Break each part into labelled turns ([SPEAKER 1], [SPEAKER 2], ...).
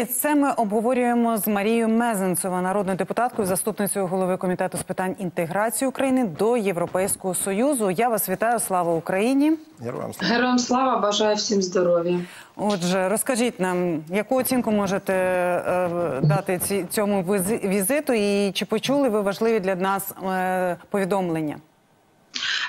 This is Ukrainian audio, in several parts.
[SPEAKER 1] І це ми обговорюємо з Марією Мезенцева, народною депутаткою, заступницею голови комітету з питань інтеграції України до Європейського союзу. Я вас вітаю. Слава Україні!
[SPEAKER 2] Героям слава.
[SPEAKER 3] Героям слава, бажаю всім здоров'я.
[SPEAKER 1] Отже, розкажіть нам, яку оцінку можете е, дати ці, цьому візи- візиту, і чи почули ви важливі для нас е, повідомлення?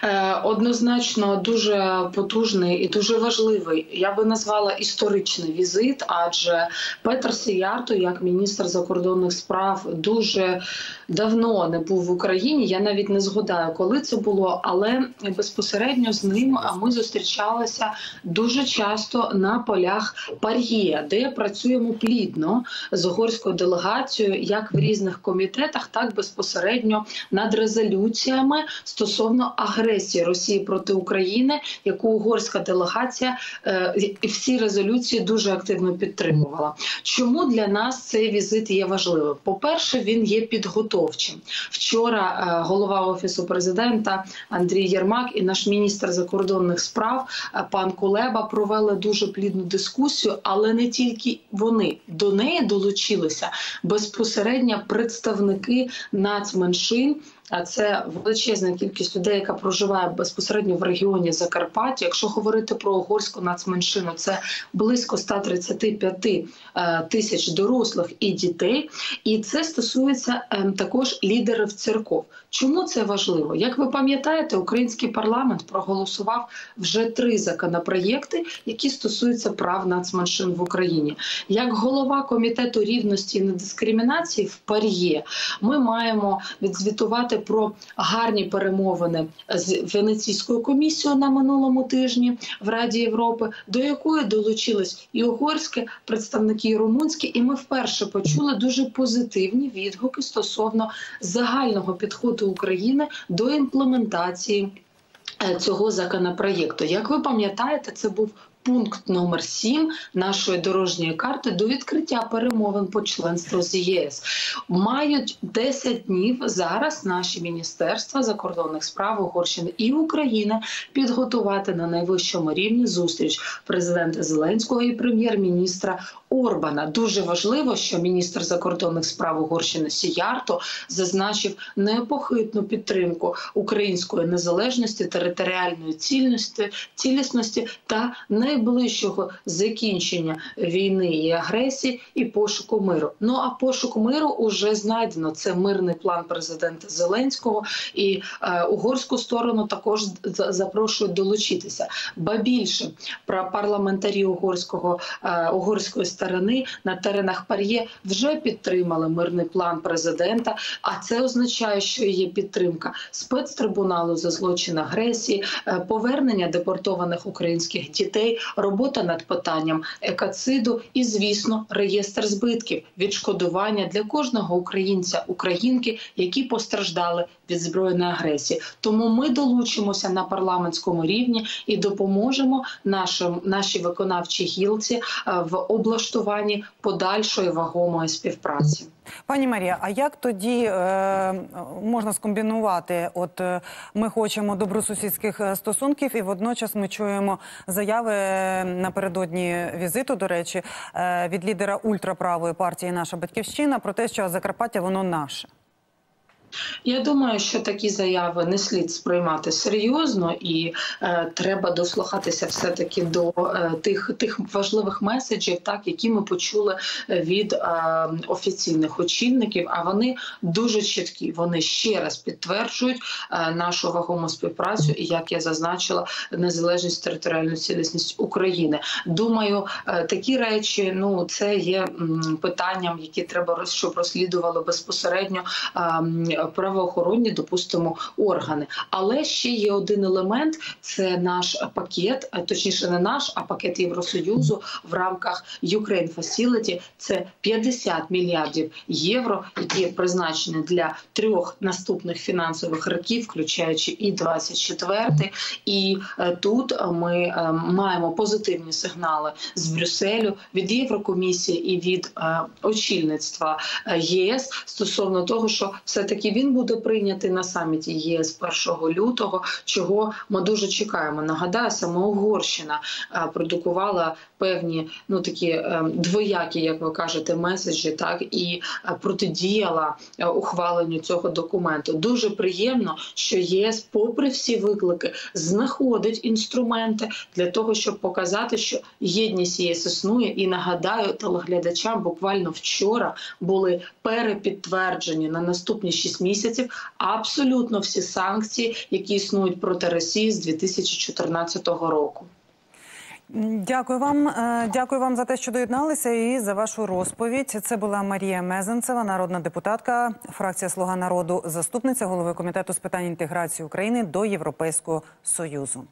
[SPEAKER 3] Е, Однозначно дуже потужний і дуже важливий. Я би назвала історичний візит, адже Петр Сіярто, як міністр закордонних справ, дуже давно не був в Україні. Я навіть не згадаю, коли це було, але безпосередньо з ним ми зустрічалися дуже часто на полях Пар'є, де працюємо плідно з угорською делегацією, як в різних комітетах, так безпосередньо над резолюціями стосовно агресії Росії проти України, яку угорська делегація е, і всі резолюції дуже активно підтримувала. Чому для нас цей візит є важливим? По перше, він є підготовчим. Вчора е, голова офісу президента Андрій Єрмак і наш міністр закордонних справ е, пан Кулеба провели дуже плідну дискусію, але не тільки вони до неї долучилися безпосередньо представники нацменшин. А це величезна кількість людей, яка проживає безпосередньо в регіоні Закарпаття. Якщо говорити про угорську нацменшину, це близько 135 е, тисяч дорослих і дітей. І це стосується е, також лідерів церков. Чому це важливо? Як ви пам'ятаєте, український парламент проголосував вже три законопроєкти, які стосуються прав нацменшин в Україні. Як голова комітету рівності і недискримінації в Пар'є, ми маємо відзвітувати про гарні перемовини з Венеційською комісією на минулому тижні в Раді Європи, до якої долучились і угорські представники, і румунські, і ми вперше почули дуже позитивні відгуки стосовно загального підходу України до імплементації е, цього законопроєкту. Як ви пам'ятаєте, це був пункт номер 7 нашої дорожньої карти до відкриття перемовин по членству з ЄС. Мають 10 днів зараз наші міністерства закордонних справ Угорщини і України підготувати на найвищому рівні зустріч президента Зеленського і прем'єр-міністра Орбана. Дуже важливо, що міністр закордонних справ Угорщини Сіярто зазначив непохитну підтримку української незалежності, територіальної цілісності та найближчого закінчення війни і агресії і пошуку миру. Ну а пошук миру уже знайдено. Це мирний план президента Зеленського і е, угорську сторону також за- запрошують долучитися. Ба більше про парламентарі угорського е, угорської сторони на теренах Пар'є вже підтримали мирний план президента. А це означає, що є підтримка спецтрибуналу за злочин агресії, е, повернення депортованих українських дітей, робота над питанням екоциду і, звісно, реєстр збитків, відшкодування для кожного українця, українки, які постраждали від збройної агресії. Тому ми долучимося на парламентському рівні і допоможемо нашим нашій виконавчій гілці е, в облаштуванні подальшої вагомої співпраці.
[SPEAKER 1] Пані Марія, а як тоді е, можна скомбінувати? От е, ми хочемо добросусідських е, стосунків, і водночас ми чуємо заяви е, напередодні візиту, до речі, е, від лідера ультраправої партії Наша батьківщина про те, що Закарпаття воно наше.
[SPEAKER 3] Я думаю, що такі заяви не слід сприймати серйозно, і е, треба дослухатися все таки до е, тих тих важливих меседжів, так які ми почули від е, офіційних очільників. А вони дуже чіткі. Вони ще раз підтверджують е, нашу вагому співпрацю, і як я зазначила, незалежність територіальну цілісність України. Думаю, е, такі речі ну це є м, питанням, які треба щоб розслідували безпосередньо. Правоохоронні, допустимо, органи. Але ще є один елемент: це наш пакет, точніше, не наш, а пакет Євросоюзу в рамках Ukraine Facility. Це 50 мільярдів євро, які призначені для трьох наступних фінансових років, включаючи і 24 І е, тут ми е, маємо позитивні сигнали з Брюсселю від Єврокомісії і від е, очільництва єС стосовно того, що все таки він буде прийнятий на саміті ЄС 1 лютого, чого ми дуже чекаємо. Нагадаю, саме Угорщина е, продукувала певні ну такі е, двоякі, як ви кажете, меседжі, так і е, протидіяла е, ухваленню цього документу. Дуже приємно, що ЄС, попри всі виклики, знаходить інструменти для того, щоб показати, що єдність ЄС існує. І нагадаю телеглядачам, буквально вчора були перепідтверджені на наступні 6 місяців абсолютно всі санкції, які існують проти Росії з 2014 року.
[SPEAKER 1] Дякую вам. Е, Дякую вам за те, що доєдналися, і за вашу розповідь. Це була Марія Мезенцева, народна депутатка, фракція Слуга народу, заступниця голови комітету з питань інтеграції України до Європейського союзу.